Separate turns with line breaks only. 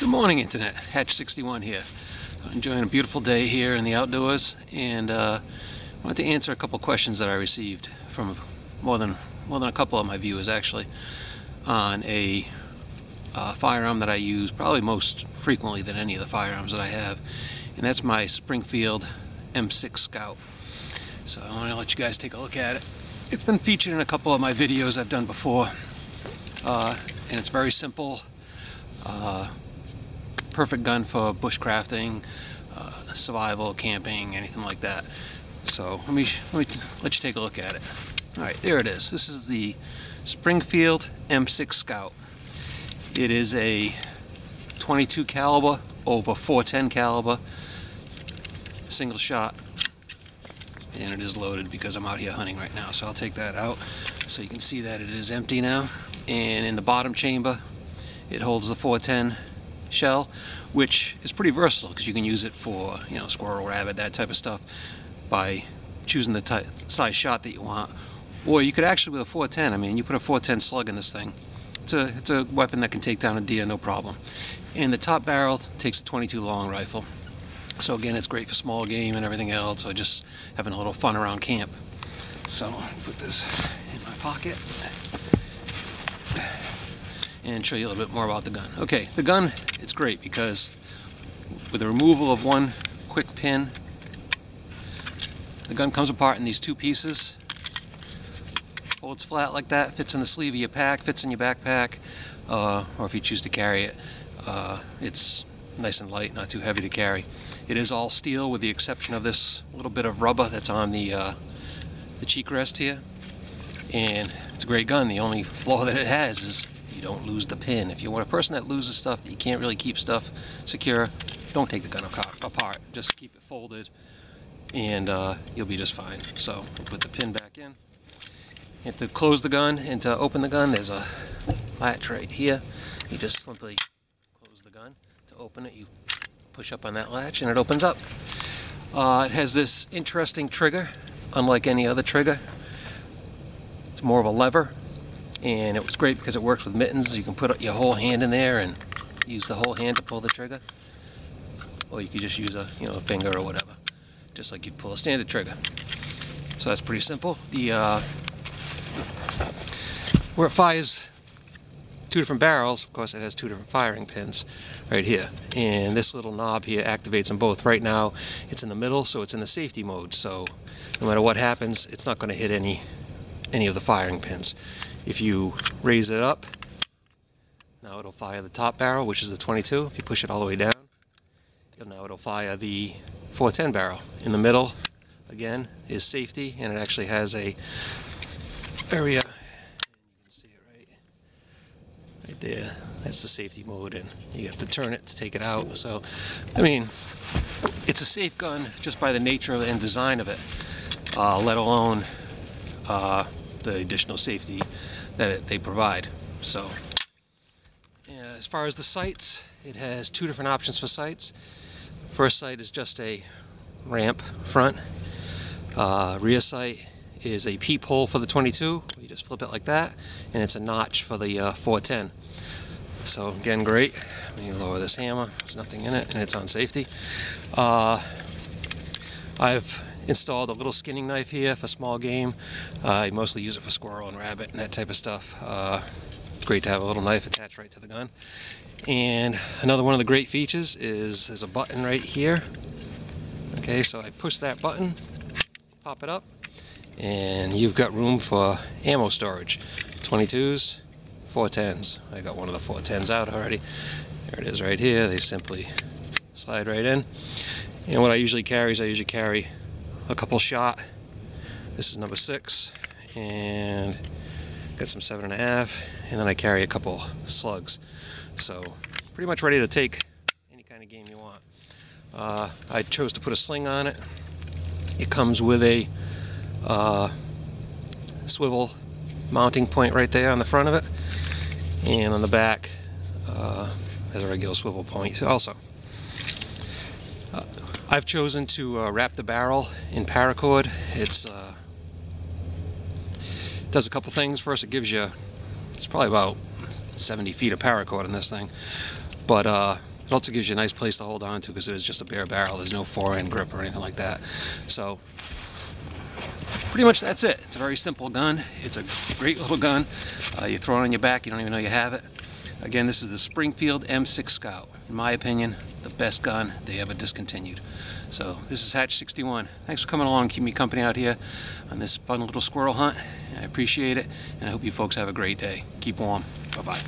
Good morning, Internet. Hatch61 here. Enjoying a beautiful day here in the outdoors, and uh, I wanted to answer a couple questions that I received from more than more than a couple of my viewers actually on a uh, firearm that I use probably most frequently than any of the firearms that I have, and that's my Springfield M6 Scout. So I want to let you guys take a look at it. It's been featured in a couple of my videos I've done before, uh, and it's very simple. Uh, perfect gun for bushcrafting, uh, survival, camping, anything like that. So let me let me let you take a look at it. All right, there it is. This is the Springfield M6 Scout. It is a 22 caliber over 410 caliber, single shot, and it is loaded because I'm out here hunting right now. So I'll take that out so you can see that it is empty now. And in the bottom chamber, it holds the 410 shell, which is pretty versatile because you can use it for, you know, squirrel, rabbit, that type of stuff by choosing the size shot that you want. Or you could actually, with a 410, I mean, you put a 410 slug in this thing. It's a, it's a weapon that can take down a deer, no problem. And the top barrel takes a 22 long rifle. So again, it's great for small game and everything else, or just having a little fun around camp. So put this in my pocket and show you a little bit more about the gun. Okay, the gun, it's great because with the removal of one quick pin, the gun comes apart in these two pieces. Folds flat like that, fits in the sleeve of your pack, fits in your backpack, uh, or if you choose to carry it, uh, it's nice and light, not too heavy to carry. It is all steel with the exception of this little bit of rubber that's on the, uh, the cheek rest here. And it's a great gun. The only flaw that it has is you don't lose the pin. If you want a person that loses stuff that you can't really keep stuff secure, don't take the gun apart. Just keep it folded and uh, you'll be just fine. So put the pin back in. Have to close the gun and to open the gun there's a latch right here. You just simply close the gun. To open it you push up on that latch and it opens up. Uh, it has this interesting trigger unlike any other trigger. It's more of a lever and it was great because it works with mittens. You can put your whole hand in there and use the whole hand to pull the trigger. Or you could just use a you know a finger or whatever just like you'd pull a standard trigger. So that's pretty simple. The uh, where it fires two different barrels of course it has two different firing pins right here. And this little knob here activates them both. Right now it's in the middle so it's in the safety mode. So no matter what happens it's not going to hit any any of the firing pins if you raise it up, now it'll fire the top barrel, which is the 22. If you push it all the way down, now it'll fire the 410 barrel. In the middle, again, is safety, and it actually has a area, you can see it right, right there. That's the safety mode, and you have to turn it to take it out. So, I mean, it's a safe gun just by the nature and design of it, uh, let alone uh, the additional safety that it, they provide. So yeah, as far as the sights, it has two different options for sights. First sight is just a ramp front. Uh, rear sight is a peephole for the 22. You just flip it like that, and it's a notch for the uh, 410. So again, great. Let me lower this hammer. There's nothing in it, and it's on safety. Uh, I've installed a little skinning knife here for small game. Uh, I mostly use it for squirrel and rabbit and that type of stuff. Uh, it's great to have a little knife attached right to the gun. And another one of the great features is there's a button right here. Okay, so I push that button, pop it up, and you've got room for ammo storage. 22s, 410s. I got one of the 410s out already. There it is right here. They simply slide right in. And what I usually carry is I usually carry a couple shot. This is number six, and got some seven and a half, and then I carry a couple slugs. So pretty much ready to take any kind of game you want. Uh, I chose to put a sling on it. It comes with a uh, swivel mounting point right there on the front of it, and on the back uh, has a regular swivel point also. I've chosen to uh, wrap the barrel in paracord. It's uh, does a couple things. First, it gives you it's probably about 70 feet of paracord in this thing, but uh, It also gives you a nice place to hold on to because it is just a bare barrel. There's no forend grip or anything like that. So pretty much that's it. It's a very simple gun. It's a great little gun. Uh, you throw it on your back, you don't even know you have it. Again, this is the Springfield M6 Scout. In my opinion, the best gun they ever discontinued. So this is Hatch 61. Thanks for coming along and keeping me company out here on this fun little squirrel hunt. I appreciate it, and I hope you folks have a great day. Keep warm. Bye-bye.